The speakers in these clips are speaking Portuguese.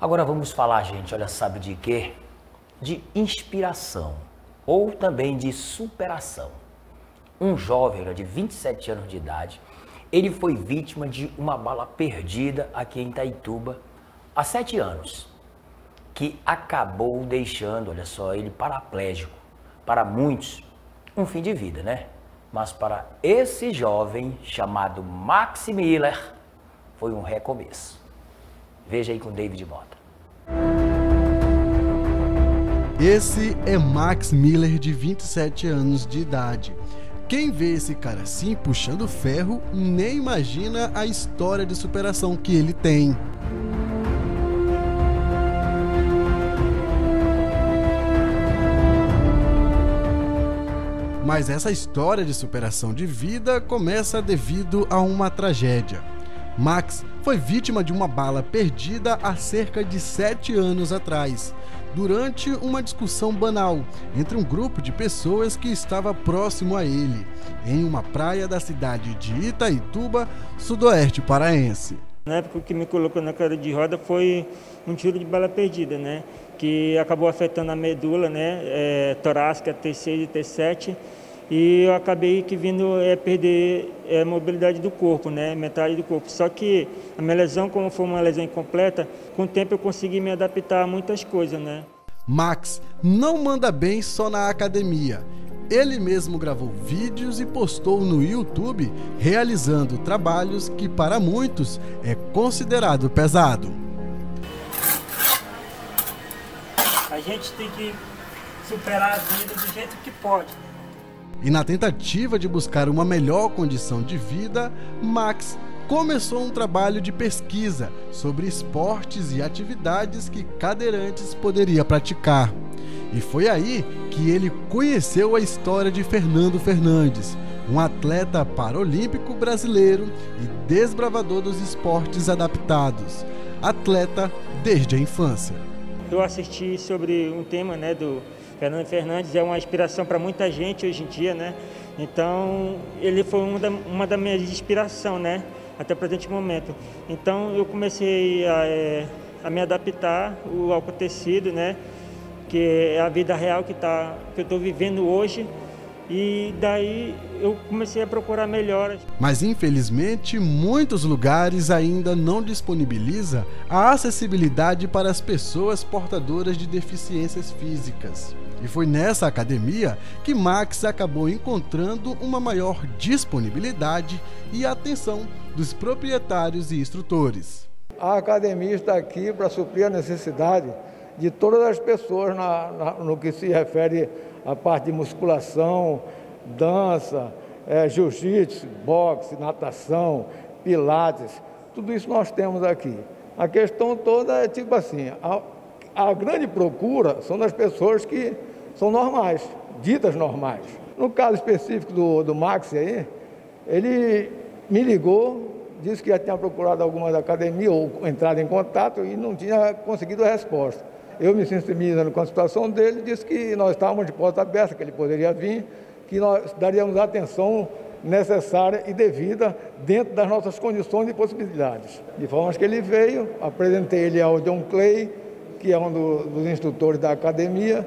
Agora vamos falar, gente, olha, sabe de quê? De inspiração ou também de superação. Um jovem de 27 anos de idade, ele foi vítima de uma bala perdida aqui em Itaituba há sete anos, que acabou deixando, olha só, ele paraplégico. Para muitos, um fim de vida, né? Mas para esse jovem chamado Max Miller, foi um recomeço. Veja aí com David Mota. Esse é Max Miller, de 27 anos de idade. Quem vê esse cara assim, puxando ferro, nem imagina a história de superação que ele tem. Mas essa história de superação de vida começa devido a uma tragédia. Max foi vítima de uma bala perdida há cerca de sete anos atrás, durante uma discussão banal entre um grupo de pessoas que estava próximo a ele, em uma praia da cidade de Itaituba, sudoeste paraense. Na época o que me colocou na cara de roda foi um tiro de bala perdida, né? Que acabou afetando a medula, né? É, torácica T6 e T7 e eu acabei que vindo é, perder é, a mobilidade do corpo, né, metade do corpo. Só que a minha lesão, como foi uma lesão incompleta, com o tempo eu consegui me adaptar a muitas coisas, né. Max não manda bem só na academia. Ele mesmo gravou vídeos e postou no YouTube, realizando trabalhos que para muitos é considerado pesado. A gente tem que superar a vida do jeito que pode. E na tentativa de buscar uma melhor condição de vida, Max começou um trabalho de pesquisa sobre esportes e atividades que cadeirantes poderia praticar. E foi aí que ele conheceu a história de Fernando Fernandes, um atleta paralímpico brasileiro e desbravador dos esportes adaptados, atleta desde a infância. Eu assisti sobre um tema né, do Fernando Fernandes é uma inspiração para muita gente hoje em dia, né? Então, ele foi uma, da, uma das minhas inspirações, né? Até o presente momento. Então, eu comecei a, é, a me adaptar ao acontecido, né? Que é a vida real que, tá, que eu estou vivendo hoje. E daí eu comecei a procurar melhoras. Mas infelizmente, muitos lugares ainda não disponibiliza a acessibilidade para as pessoas portadoras de deficiências físicas. E foi nessa academia que Max acabou encontrando uma maior disponibilidade e atenção dos proprietários e instrutores. A academia está aqui para suprir a necessidade de todas as pessoas na, na, no que se refere à parte de musculação, dança, é, jiu-jitsu, boxe, natação, pilates, tudo isso nós temos aqui. A questão toda é tipo assim, a grande procura são das pessoas que são normais, ditas normais. No caso específico do, do Max aí, ele me ligou, disse que já tinha procurado alguma da academia ou entrado em contato e não tinha conseguido a resposta. Eu me sensibilizando com a situação dele, disse que nós estávamos de porta aberta, que ele poderia vir, que nós daríamos a atenção necessária e devida dentro das nossas condições e possibilidades. De forma que ele veio, apresentei ele ao John Clay, que é um do, dos instrutores da academia,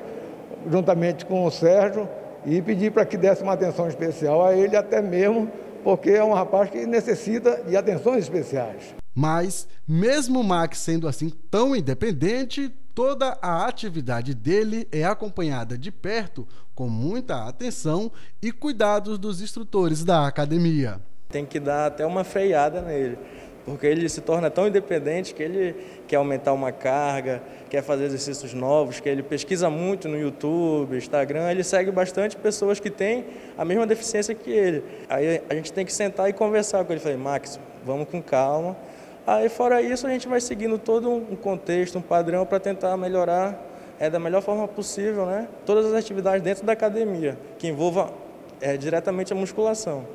juntamente com o Sérgio, e pedi para que desse uma atenção especial a ele, até mesmo porque é um rapaz que necessita de atenções especiais. Mas, mesmo o Max sendo assim tão independente, toda a atividade dele é acompanhada de perto com muita atenção e cuidados dos instrutores da academia. Tem que dar até uma freada nele porque ele se torna tão independente que ele quer aumentar uma carga, quer fazer exercícios novos, que ele pesquisa muito no YouTube, Instagram, ele segue bastante pessoas que têm a mesma deficiência que ele. Aí a gente tem que sentar e conversar com ele. Falei, Max, vamos com calma. Aí fora isso a gente vai seguindo todo um contexto, um padrão para tentar melhorar é, da melhor forma possível, né? Todas as atividades dentro da academia que envolvam é, diretamente a musculação.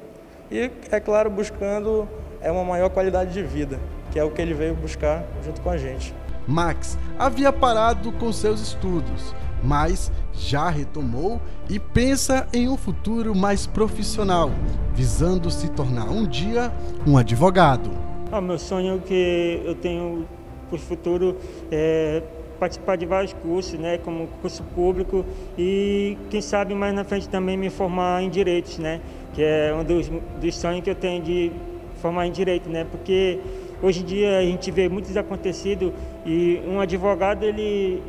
E, é claro, buscando é uma maior qualidade de vida, que é o que ele veio buscar junto com a gente. Max havia parado com seus estudos, mas já retomou e pensa em um futuro mais profissional, visando se tornar um dia um advogado. Ah, meu sonho é que eu tenho o futuro é, participar de vários cursos, né, como curso público e quem sabe mais na frente também me formar em direitos, né, que é um dos, dos sonhos que eu tenho de formar em direito, né, porque hoje em dia a gente vê muitos acontecidos e um advogado ele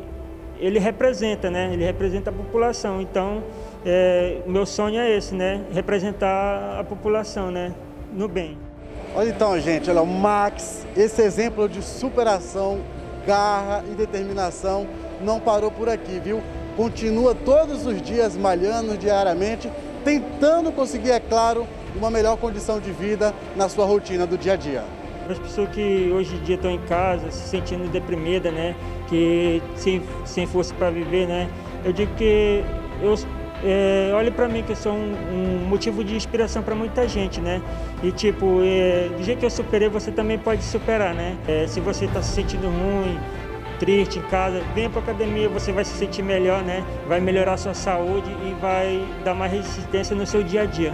ele representa, né, ele representa a população, então é, meu sonho é esse, né, representar a população, né, no bem. Olha então, gente, olha, o Max, esse exemplo de superação garra e determinação não parou por aqui, viu? Continua todos os dias malhando diariamente, tentando conseguir, é claro, uma melhor condição de vida na sua rotina do dia a dia. As pessoas que hoje em dia estão em casa, se sentindo deprimidas, né? Que sem, sem força para viver, né? Eu digo que eu é, olhe para mim que eu sou um, um motivo de inspiração para muita gente, né? E tipo, é, do jeito que eu superei, você também pode superar, né? É, se você está se sentindo ruim, triste em casa, venha para academia, você vai se sentir melhor, né? Vai melhorar sua saúde e vai dar mais resistência no seu dia a dia.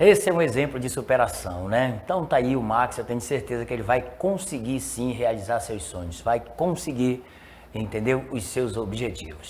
Esse é um exemplo de superação, né? Então tá aí o Max, eu tenho certeza que ele vai conseguir sim realizar seus sonhos, vai conseguir, entendeu? Os seus objetivos.